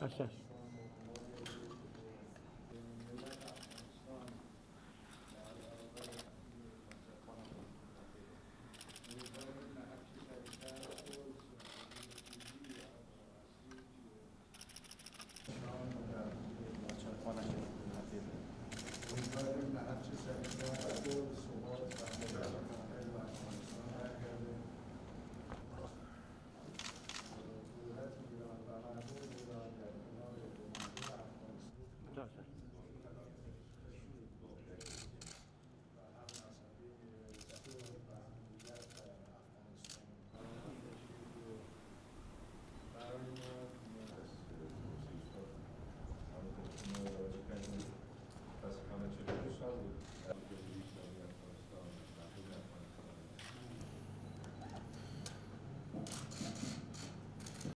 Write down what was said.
سلام Gracias.